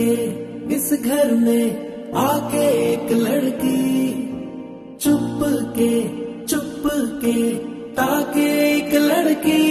के इस घर में आके एक लड़की चुप के चुप के ताके एक लड़की